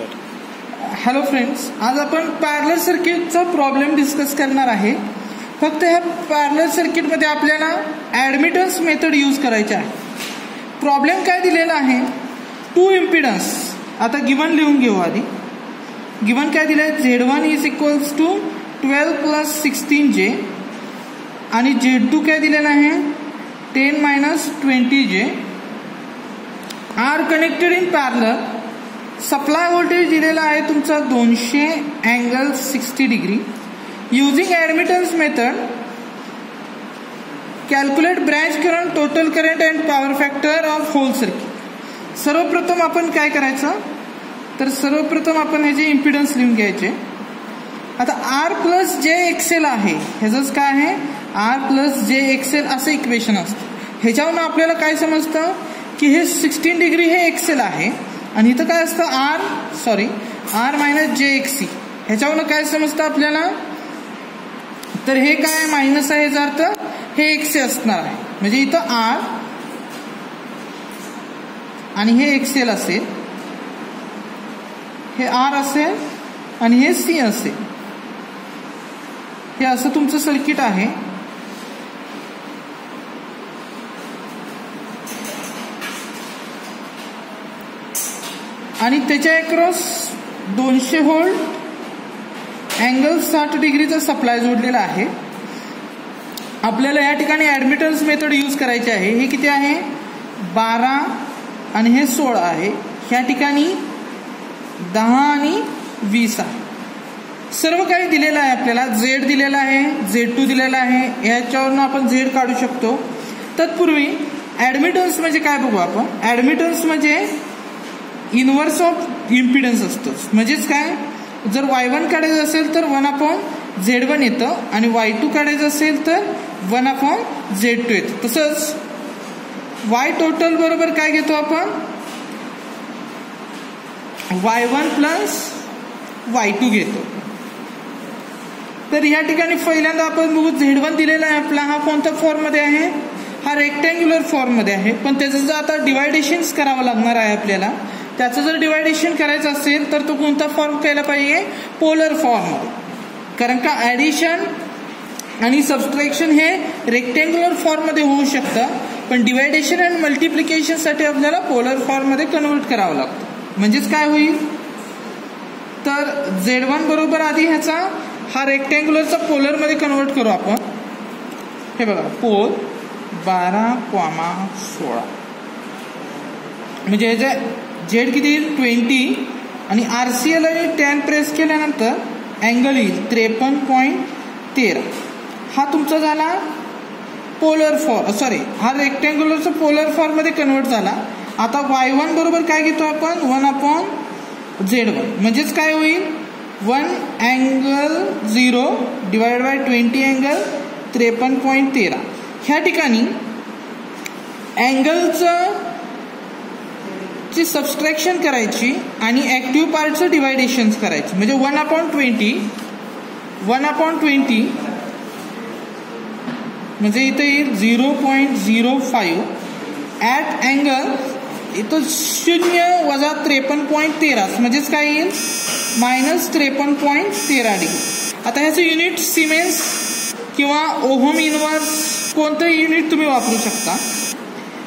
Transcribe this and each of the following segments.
Hello friends आज आपण parallel सर्किटचा प्रॉब्लेम डिस्कस करणार आहे. फक्त ह्या पॅरलर सर्किटमध्ये आपल्याला ॲडमिटन्स मेथड यूज करायचा आहे. प्रॉब्लेम काय दिलेला आहे? टू इम्पिडन्स आता गिवन लिहून घेऊ आधी. गिवन काय दिलं आहे Z one is equals to twelve plus sixteen J आणि झेड टू काय दिलेलं आहे? Ten minus twenty J are connected in parallel supply voltage दिलेला आहे तुमचा दोनशे angle sixty degree. Using admittance method calculate branch current total current and power factor of whole circuit सर्वप्रथम आपण काय करायचं? तर सर्वप्रथम आपण ह्याचे इम्पिडन्स लिहून घ्यायचे. आता आर प्लस जे एक्सेल आहे. ह्याचंच काय आहे? आर प्लस जे एक्सेल असं इक्वेशन असतं. ह्याच्यावरून आपल्याला काय समजतं? की हे सिक्स्टीन डिग्री हे एक्सेल आहे. आणि इथं काय असतं? R sorry R minus J X C ह्याच्यावरनं काय समजतं आपल्याला? तर हे काय मायनस आहे याचा अर्थ? हे एक्स असणार आहे. म्हणजे इथं आर आणि हे एक्सेल असेल. हे आर असेल आणि हे सी असेल. हे असं तुमचं सर्किट आहे. आणि त्याच्या अक्रॉस दोनशे होल्ड अँगल साठ डिग्रीचा सप्लाय जोडलेला आहे. आपल्याला या ठिकाणी ॲडमिटन्स मेथड यूज करायची आहे. हे किती आहे? बारा आणि हे सोळा आहे. ह्या ठिकाणी दहा आणि वीस आहे. सर्व काही दिलेलं आहे आपल्याला. झेड दिलेला आहे झेड टू दिलेला आहे. याच्यावरनं आपण झेड काढू शकतो. तत्पूर्वी ॲडमिटन्स म्हणजे काय बघू आपण? ॲडमिटन्स म्हणजे इनवर्स ऑफ इम्पिडन्स असतो. म्हणजेच काय? जर वाय वन काढायचं असेल तर वन अपॉन झेड वन येतं आणि वाय टू काढायचं असेल तर वन अपॉन झेड टू येतं. तसंच वाय टोटल बरोबर काय घेतो आपण? Y one plus Y two घेतो. तर या ठिकाणी पहिल्यांदा आपण बघू झेड वन दिलेला आहे आपला. हा कोणत्या फॉर्ममध्ये आहे? हा रेक्टँग्युलर फॉर्ममध्ये आहे. पण त्याचं जर आता डिवायडेशन्स करावं लागणार आहे आपल्याला. त्याचं जर डिवायडेशन करायचं असेल तर तो कोणता फॉर्म केला पाहिजे? पोलर फॉर्ममध्ये कारण का ॲडिशन आणि सबस्ट्रॅक्शन हे रेक्टँग्युलर फॉर्ममध्ये होऊ शकतं पण डिवायडेशन अँड मल्टिप्लिकेशनसाठी आपल्याला पोलर फॉर्ममध्ये कन्वर्ट करावं लागतं. म्हणजेच काय होईल? तर झेड वन बरोबर आधी ह्याचा हा रेक्टँग्युलरचा पोलरमध्ये कन्वर्ट करू आपण. हे बघा पोल बारा क्वामा सोळा. म्हणजे ह्याच्या झेड किती? येईल ट्वेंटी आणि आर सी एल आणि टेन प्रेस केल्यानंतर अँगल येईल. त्रेपन्न पॉईंट तेरा. हा तुमचा झाला पोलर फॉर सॉरी हा रेक्टँग्युलरचा पोलर फॉर्ममध्ये कन्वर्ट झाला. आता वाय वन बरोबर काय घेतो आपण? वन अपॉन झेड वन म्हणजेच काय होईल? One angle zero divide by twenty angle त्रेपन्न पॉईंट तेरा. ह्या ठिकाणी अँगलचं ची सबस्ट्रॅक्शन करायची आणि ॲक्टिव्ह पार्टचं डिवायडेशन करायचं. म्हणजे one upon twenty one upon twenty म्हणजे इथं येईल zero point zero five at angle इथं शून्य वजा त्रेपन्न पॉईंट तेरा. म्हणजेच काय येईल? मायनस त्रेपन्न पॉईंट तेरा डिग्री आता ह्याचं युनिट सिमेन्स किंवा ओहोम इनवर्स कोणतंही युनिट तुम्ही वापरू शकता.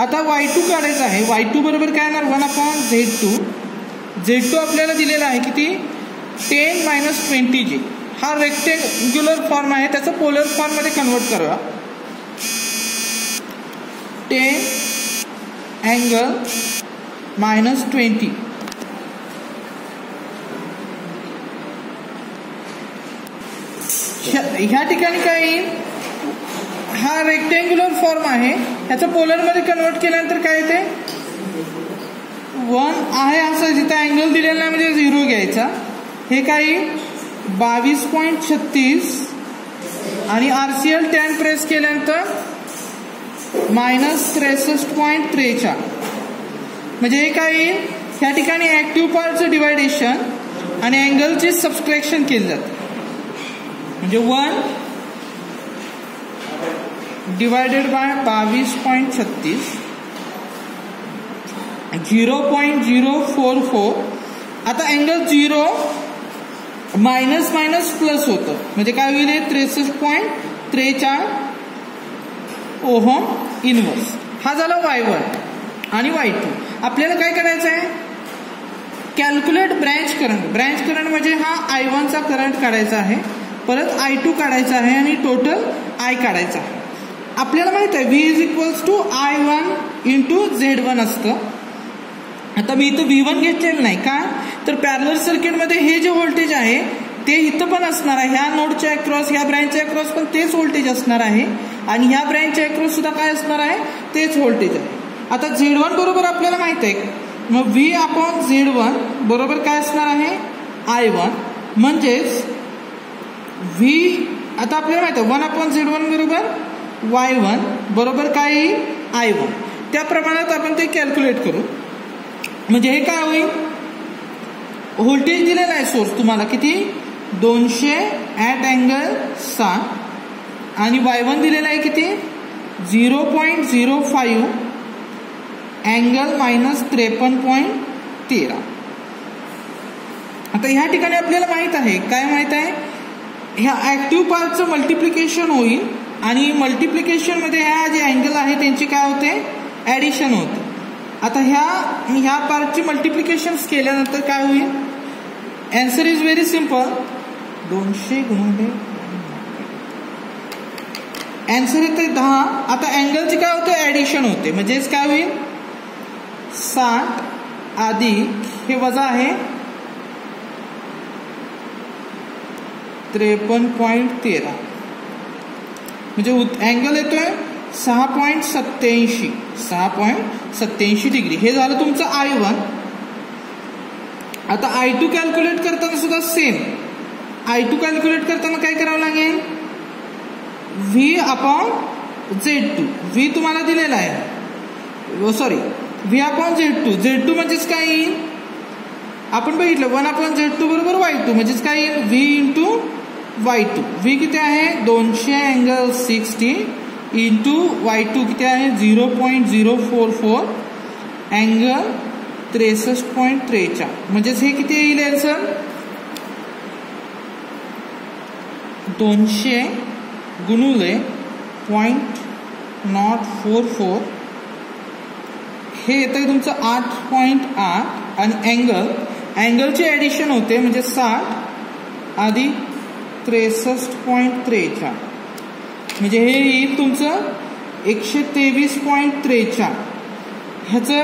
आता वाय टू काढायचं आहे. वाय टू बरोबर काय येणार? One upon Z two Z two आपल्याला दिलेला आहे किती? टेन मायनस ट्वेंटी जी हा रेक्टेंग्युलर फॉर्म आहे. त्याचं पोलर फॉर्ममध्ये कन्वर्ट करूया. टेन अँगल मायनस ट्वेंटी ह्या ठिकाणी काय येईल? हा रेक्टेंग्युलर फॉर्म आहे. ह्याचं पोलरमध्ये कन्वर्ट केल्यानंतर काय येते? वन आहे असं जिथं अँगल दिलेला नाही म्हणजे झिरो घ्यायचा. हे काही बावीस पॉईंट छत्तीस आणि R C L ten press केल्यानंतर मायनस त्रेसष्ट पॉईंट त्रेचाळ म्हणजे हे काय येईल ह्या ठिकाणी ऍक्टिव्ह पार्टचं डिवायडेशन आणि अँगलचे सबस्ट्रॅक्शन केलं जातं. म्हणजे वन डिवायडेड बाय बावीस पॉईंट छत्तीस. Zero point zero four four. आता angle zero minus minus plus होतं. म्हणजे काय होईल हे? त्रेसष्ट पॉईंट त्रेचाळ ओहम इनवर्स हा झाला वाय वन आणि वाय टू आपल्याला काय करायचं आहे? Calculate branch current branch current म्हणजे हा आय वनचा करंट काढायचा आहे. परत आय टू काढायचा आहे आणि टोटल आय काढायचा आहे. आपल्याला माहीत आहे V is equals to I one into Z one असतं. आता मी इथं व्ही वन घेतलेलं नाही. का? तर पॅरलर सर्किटमध्ये हे जे व्होल्टेज आहे ते इथं पण असणार आहे. ह्या नोडच्या अक्रॉस ह्या ब्रँचच्या अक्रॉस पण तेच व्होल्टेज असणार आहे. आणि ह्या ब्रँचच्या अक्रॉस सुद्धा काय असणार आहे? तेच व्होल्टेज आहे. आता झेड वन बरोबर आपल्याला माहीत आहे. मग व्ही अपॉन झेड वन बरोबर काय असणार आहे? आय वन म्हणजेच व्ही आता आपल्याला माहीत आहे वन अपॉन झेड वन बरोबर वाय वन बरोबर काय येईल? I one. त्या प्रमाणात आपण ते कॅल्क्युलेट करू. म्हणजे हे काय होईल? व्होल्टेज दिलेला आहे सोर्स तुम्हाला किती? दोनशे ॲट अँगल सहा आणि वाय वन दिलेला आहे किती? Zero point zero five angle minus त्रेपन्न पॉईंट तेरा. आता ह्या ठिकाणी आपल्याला माहीत आहे. काय माहीत आहे? ह्या ऍक्टिव्ह पार्टचं मल्टिप्लिकेशन होईल. आणि मल्टिप्लिकेशनमध्ये ह्या जे अँगल आहे त्यांचे काय होते? ऍडिशन होते. आता ह्या ह्या पार्टची मल्टिप्लिकेशन केल्यानंतर काय होईल? अँसर इज व्हेरी सिंपल दोनशे गुणिले अँसर येते दहा. आता अँगलचे काय होते? ऍडिशन होते. म्हणजेच काय होईल? साठ अधिक हे वजा आहे. त्रेपन्न पॉईंट तेरा. म्हणजे अँगल येतोय सहा पॉईंट सत्याऐंशी सहा पॉईंट सत्याऐंशी डिग्री. हे झालं तुमचं आय वन आता आय टू कॅल्क्युलेट करताना सुद्धा सेम आय टू कॅल्क्युलेट करताना काय करावं लागेल? V upon Z two V तुम्हाला दिलेला आहे. Sorry V upon Z two Z two म्हणजेच काय येईल? आपण बघितलं. वन अपॉन झेड टू बरोबर वाय टू म्हणजेच काय येईल? V into Y two V किती आहे? दोनशे angle sixty into Y two किती आहे? Zero point zero four four angle त्रेसष्ट पॉईंट त्रेचाळ म्हणजेच हे किती येईल आन्सर दोनशे गुणुले पॉईंट नॉट फोर फोर हे येतं तुमचं आठ पॉईंट आठ आणि अँगल अँगलचे ॲडिशन होते म्हणजे साठ अधिक त्रेसष्ट पॉईंट त्रेचाळ म्हणजे हे येईल तुमचं एकशे तेवीस पॉईंट त्रेचाळ ह्याचं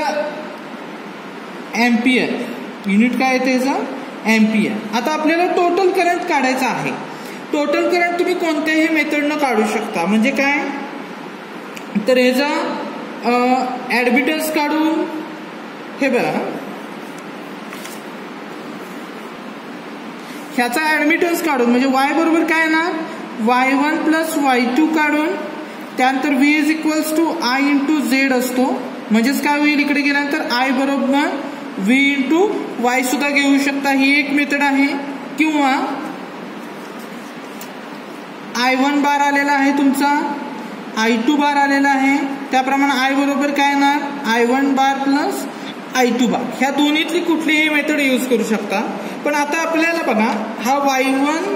एम्पियर. युनिट काय आहे त्याचं? एम्पियर. आता आपल्याला टोटल करंट काढायचा आहे. टोटल करंट तुम्ही कोणत्याही मेथडनं काढू शकता. म्हणजे काय? तर ह्याचा ॲडमिटन्स काढून हे बघा. ह्याचा ऍडमिटन्स काढून म्हणजे वाय बरोबर काय ना Y one plus Y two काढून त्यानंतर V is equals to I into Z असतो. म्हणजेच काय होईल इकडे गेल्यानंतर? आय बरोबर व्ही इंटू वाय सुद्धा घेऊ शकता. ही एक मेथड आहे. किंवा आय वन बार आलेला आहे तुमचा. आय टू बार आलेला आहे. त्याप्रमाणे आय बरोबर काय येणार? I one bar plus I two ह्या दोन्हीतली कुठलीही मेथड यूज करू शकता. पण आता आपल्याला बघा हा वाय वन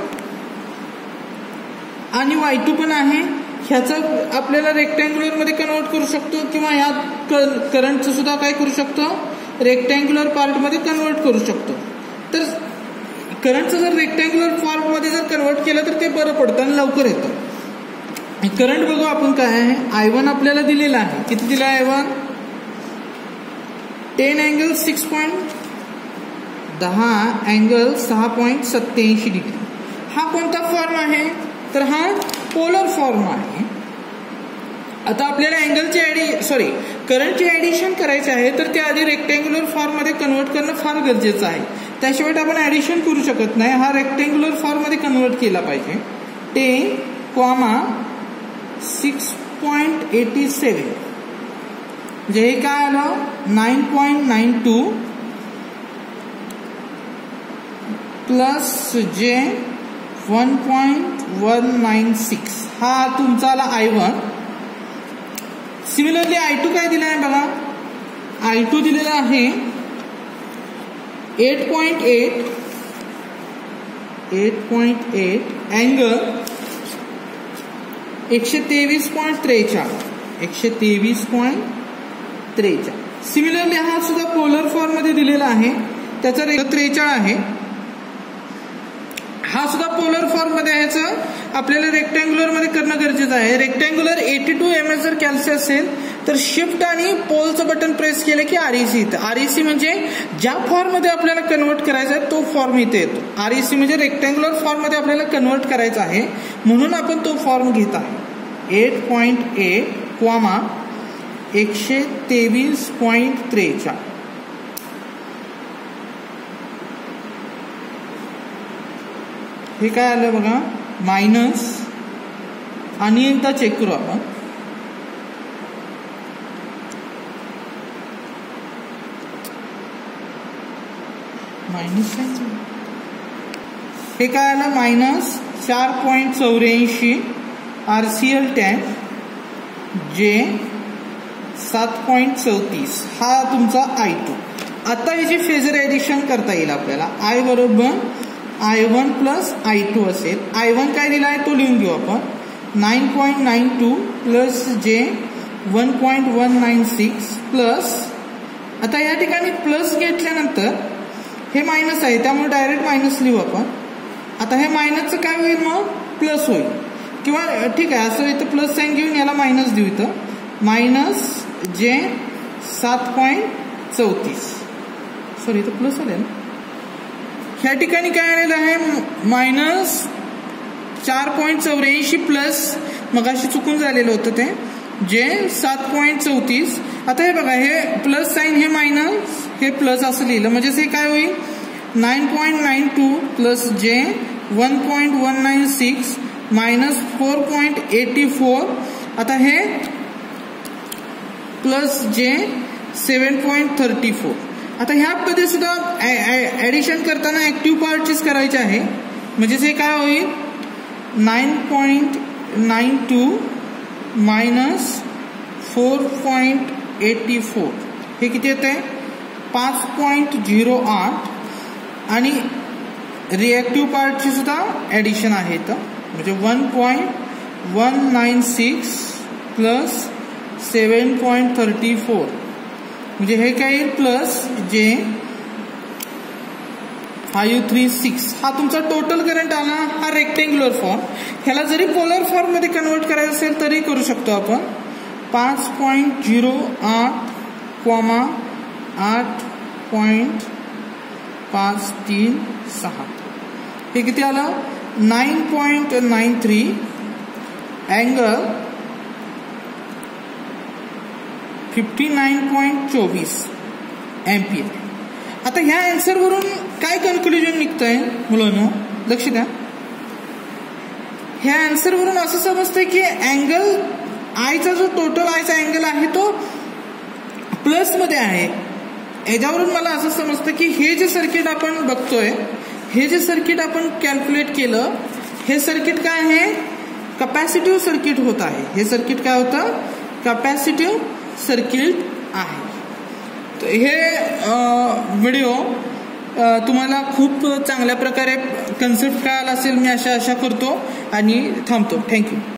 आणि वाय टू पण आहे. ह्याचं आपल्याला रेक्टँग्युलरमध्ये कन्वर्ट करू शकतो किंवा ह्या करंटचं सुद्धा काय करू शकतो? रेक्टँग्युलर पार्टमध्ये कन्वर्ट करू शकतो. तर करंटचं जर रेक्टँग्युलर फॉर्ममध्ये जर कन्वर्ट केलं तर ते बरं पडतं आणि लवकर येतं. करंट बघू आपण काय आहे. आय वन आपल्याला दिलेला आहे. किती दिला I one ten angle six point दहा अँगल सहा पॉईंट सत्याऐंशी डिग्री. हा कोणता फॉर्म आहे? तर हा पोलर फॉर्म आहे. आता आपल्याला अँगलची ऍडी सॉरी करंटची ऍडिशन करायचे आहे तर ते आधी रेक्टँग्युलर फॉर्ममध्ये कन्वर्ट करणं फार गरजेचं आहे. त्याशिवाय आपण ऍडिशन करू शकत नाही. हा रेक्टँग्युलर फॉर्ममध्ये कन्वर्ट केला पाहिजे. Ten comma six point eighty seven म्हणजे हे काय आलं? Nine point nine two plus J one point one nine six हा तुमचा आला I one similarly I two काय दिला आहे बघा? आय टू दिलेला आहे eight point eight eight point eight angle एकशे तेवीस पॉईंट त्रेचाळ एकशे तेवीस पॉईंट त्रेचाळ सिमिलरली हा सुद्धा पोलर फॉर्ममध्ये दिलेला आहे. त्याचा रेट त्रेचाळ आहे. हा सुद्धा पोलर फॉर्ममध्ये आहे आपल्याला रेक्टँग्युलरमध्ये करणं गरजेचं आहे. Rectangular eighty two M S जर कॅल्सी असेल तर शिफ्ट आणि पोलचं बटन प्रेस केलं की आरईसी येतं. आरईसी म्हणजे ज्या फॉर्ममध्ये आपल्याला कन्वर्ट करायचा आहे तो फॉर्म इथे येतो. आरईसी म्हणजे रेक्टँग्युलर फॉर्ममध्ये आपल्याला कन्वर्ट करायचा आहे. म्हणून आपण तो फॉर्म घेत आहे. एट पॉईंट एट क्वामा एकशे तेवीस पॉईंट त्रेचाळ हे काय आलं बघा? मायनस. आणि एकदा चेक करू आपण. मायनस हे काय आलं? मायनस चार पॉईंट चौऱ्याऐंशी. R C L tan. J सात पॉईंट चौतीस. हा तुमचा आय टू आता याची फेजर ऍडिशन करता येईल आपल्याला आय बरोबर I one plus I two असेल. आय वन काय दिला आहे? तो लिहून घेऊ आपण. Nine point nine two plus J one point one nine six plus आता या ठिकाणी प्लस घेतल्यानंतर हे मायनस आहे. त्यामुळे डायरेक्ट मायनस लिहू आपण. आता हे मायनसचं काय होईल मग? प्लस होईल. किंवा ठीक आहे असं इथं प्लस साईन घेऊन याला मायनस देऊ इथं. मायनस जे सात पॉईंट चौतीस. सॉरी तो प्लस आले ना? ह्या ठिकाणी काय आलेलं आहे? मायनस चार पॉईंट चौऱ्याऐंशी प्लस मगाशी चुकून झालेलं होतं ते. जे सात पॉईंट चौतीस. आता हे बघा हे प्लस साईन हे मायनस हे प्लस असं लिहिलं. म्हणजेच हे काय होईल? Nine point nine two plus J one point one nine six minus four point eighty four आता हे plus J seven point thirty four आता ह्यामध्ये सुद्धा ऍडिशन करताना ऍक्टिव्ह पार्टचीच करायचे आहे. म्हणजेच हे काय होईल? Nine point nine two minus four point eighty four हे किती येते? पाच पॉईंट झिरो आठ. आणि रिॲक्टिव्ह पार्टची सुद्धा ॲडिशन आहे तर म्हणजे one point one nine six plus seven point thirty four. म्हणजे हे काय येईल प्लस जे फायू थ्री सिक्स हा तुमचा टोटल करंट आला. हा रेक्टेंग्युलर फॉर्म ह्याला जरी पोलर फॉर्ममध्ये कन्वर्ट करायचं असेल तरी करू शकतो आपण. पाच पॉईंट झिरो आठ क्वामा आठ पॉईंट पाच तीन सहा. हे किती आलं? Nine point nine three angle fifty nine point चोवीस एम्पियर आता ह्या वरून काय कन्क्लुजन निघतंय मुलांनो? लक्ष द्या. ह्या वरून असं समजतंय की अँगल आयचा जो टोटल आयचा अँगल आहे तो प्लसमध्ये आहे. याच्यावरून मला असं समजतं की हे जे सर्किट आपण बघतोय हे जे सर्किट आपण कॅल्क्युलेट केलं हे सर्किट काय आहे? कपॅसिटिव्ह सर्किट होत आहे. हे सर्किट काय होतं? कपॅसिटिव्ह सर्किल आहे. हे व्हिडिओ तुम्हाला खूप चांगल्या प्रकारे कन्सेप्ट कळाला असेल मी अशा आशा करतो आणि थांबतो. थँक्यू